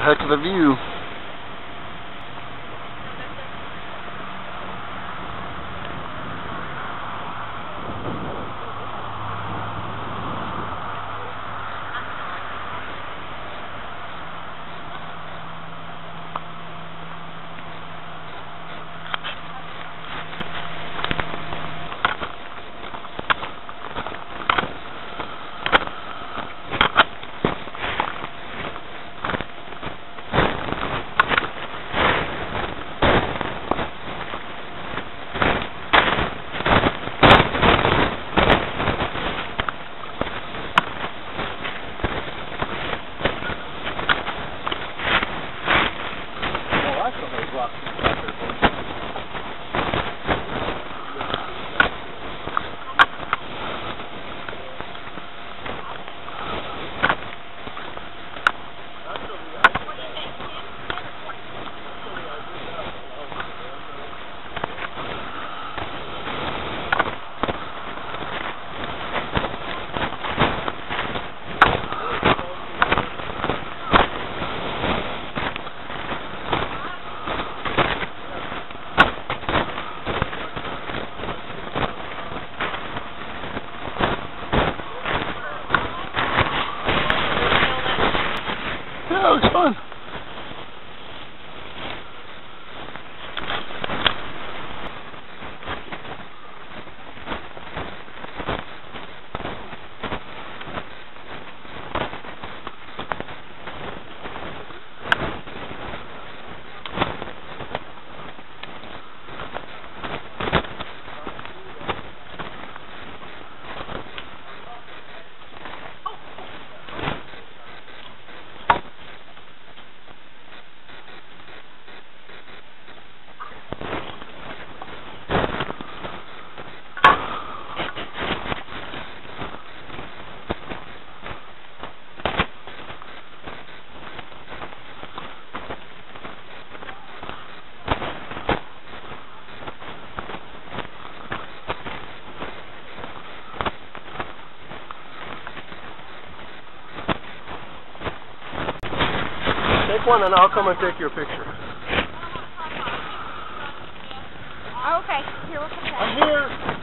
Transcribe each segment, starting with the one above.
heck of a view. One and I'll come and take your picture. Okay. Here, we'll come back. I'm here.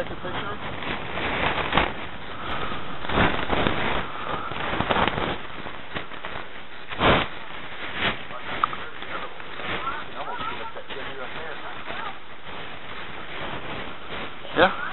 Take a picture? Yeah.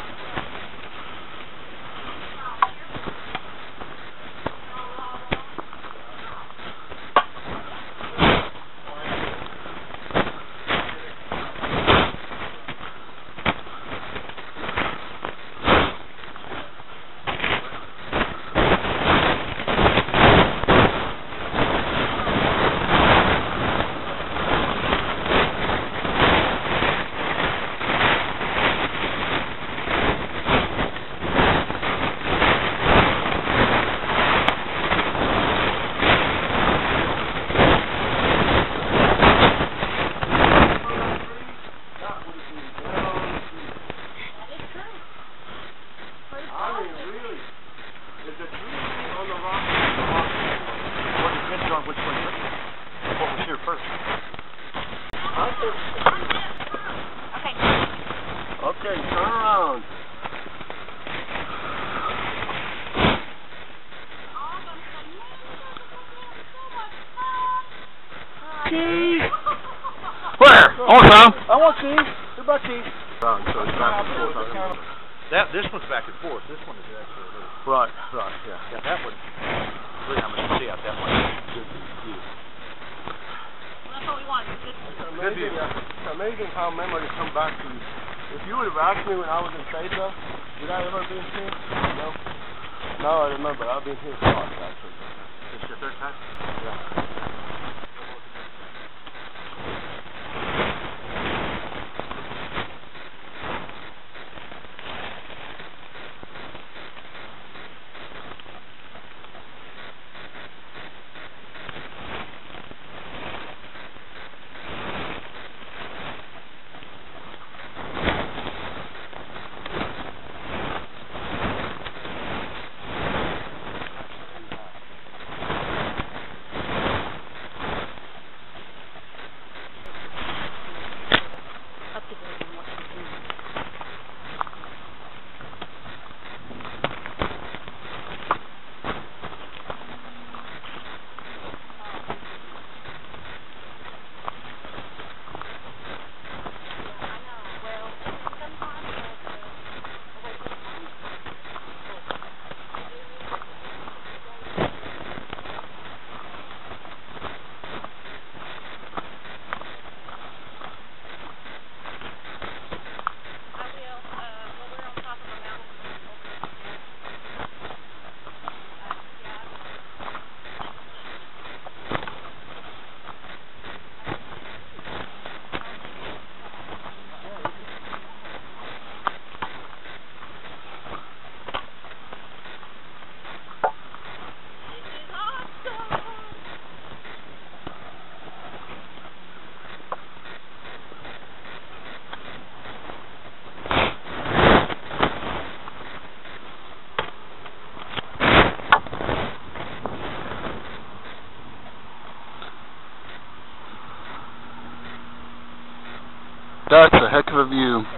I mean, really. Is the tree on the rock? What depends on which one. What was here first? I think. Okay. Okay, turn around. Keith! Where? On time. I want Keith. What about Keith? Round, so it's back and forth. That this one's back and forth. This one is actually a little. Right, right, yeah. Yeah, that one. Really, how much you see out that one? Good view. That's what we want. Good. It's amazing, uh, it's amazing how memories come back to you. If you would have asked me when I was in Fayetteville, did I ever been here? No. No, I remember. I've been here twice, actually. This your third time? Yeah. That's a heck of a view.